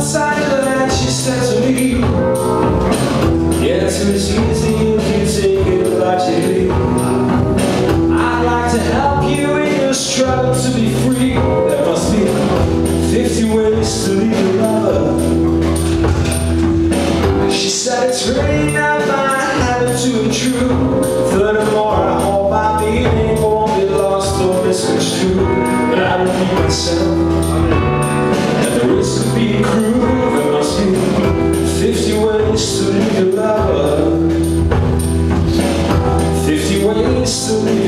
outside the night she said to me Yes, it's easy if you take it logically. I'd like to help you in your struggle to be free. There must be 50 ways to leave your lover. She said it's really not my habit to intrude Furthermore, I hope my meaning won't be lost or misconstrued. But I repeat myself Jerusalem.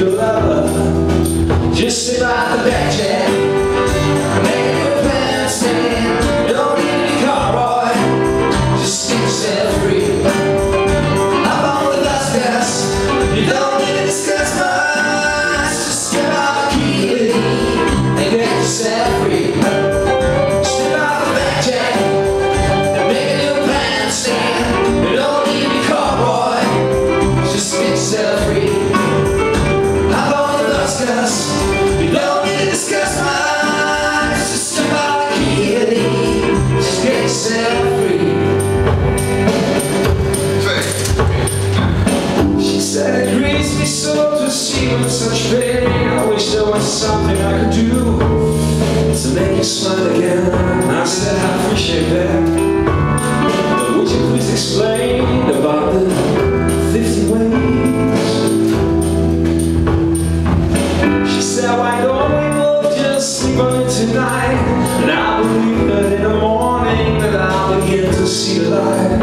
Was something I could do to make you smile again. I said, I appreciate that. But would you please explain about the 50 ways? She said, why don't we both just sleep on it tonight? And I believe that in the morning that I'll begin to see the light.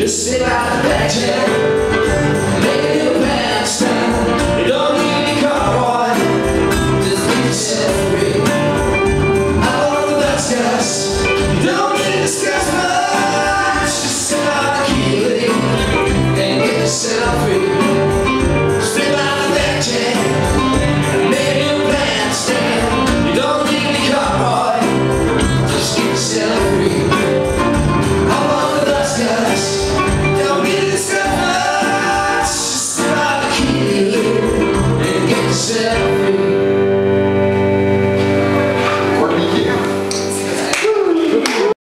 Just sit out the back chair.